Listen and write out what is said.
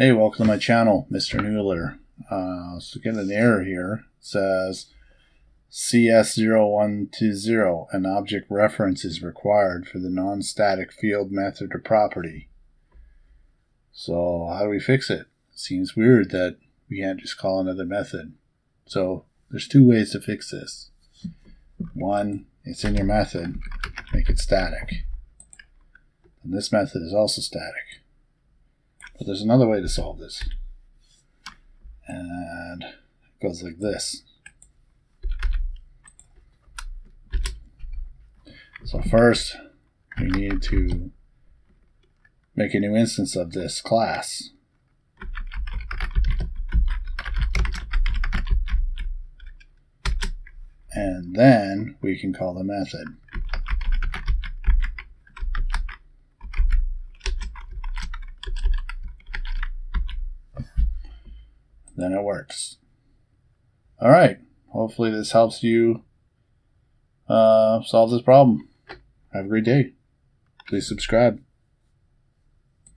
Hey, welcome to my channel, Mr. Noodler. Uh, so getting an error here. It says CS0120, an object reference is required for the non-static field method or property. So how do we fix it? Seems weird that we can't just call another method. So there's two ways to fix this. One, it's in your method, make it static. And this method is also static. But there's another way to solve this. And it goes like this. So first, we need to make a new instance of this class. And then we can call the method. Then it works. All right. Hopefully, this helps you uh, solve this problem. Have a great day. Please subscribe.